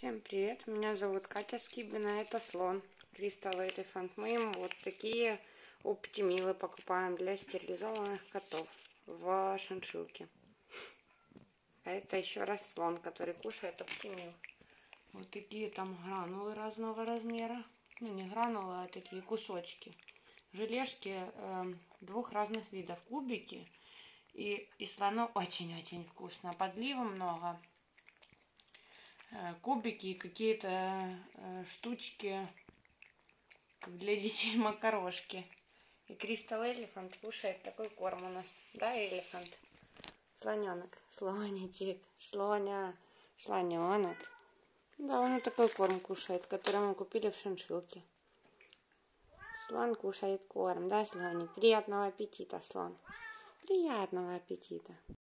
Всем привет, меня зовут Катя Скибина, это слон Crystal Elephant. Мы им вот такие оптимилы покупаем для стерилизованных котов в шиншилке. А это еще раз слон, который кушает оптимил. Вот такие там гранулы разного размера. Ну, не гранулы, а такие кусочки. Желешки э, двух разных видов. Кубики. И, и слону очень-очень вкусно. Подлива много кубики и какие-то э, штучки, для детей макарошки. И Кристал Элефант кушает такой корм у нас. Да, Элефант? Слоненок, слоничек, шлоня, слоненок. Да, он вот такой корм кушает, который мы купили в шиншилке. Слон кушает корм, да, слоник? Приятного аппетита, слон. Приятного аппетита.